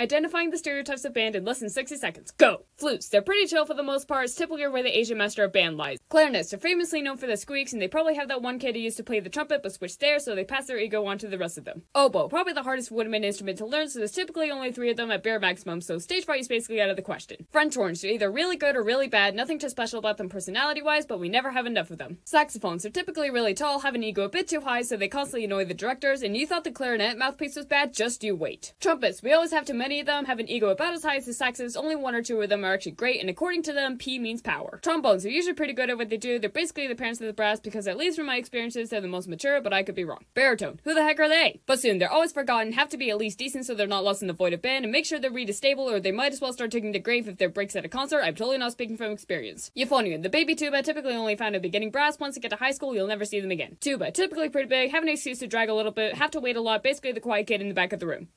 Identifying the stereotypes of band in less than 60 seconds. Go! Flutes. They're pretty chill for the most part. It's typically where the Asian master of band lies. Clarinets They're famously known for their squeaks, and they probably have that one kid who used to play the trumpet but switched there, so they pass their ego on to the rest of them. Oboe. Probably the hardest woodwind instrument to learn, so there's typically only three of them at bare maximum, so stage fright is basically out of the question. French horns. They're either really good or really bad. Nothing too special about them personality-wise, but we never have enough of them. Saxophones. They're typically really tall, have an ego a bit too high, so they constantly annoy the directors, and you thought the clarinet mouthpiece was bad, just you wait. Trumpets. We always have too many of them, have an ego about as high as the saxes, only one or two of them are actually great, and according to them, P means power. Trombones are usually pretty good at what they do, they're basically the parents of the brass because at least from my experiences, they're the most mature, but I could be wrong. Baritone. Who the heck are they? Bassoon. They're always forgotten, have to be at least decent so they're not lost in the void of band, and make sure their reed is stable or they might as well start taking the grave if there breaks at a concert. I'm totally not speaking from experience. Euphonium. The baby tuba typically only found in beginning brass. Once you get to high school, you'll never see them again. Tuba. Typically pretty big, have an excuse to drag a little bit, have to wait a lot, basically the quiet kid in the back of the room.